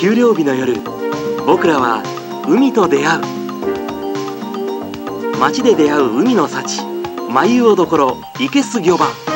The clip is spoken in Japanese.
給料日の夜僕らは海と出会う。街で出会う海の幸眉魚どころ生けす魚場。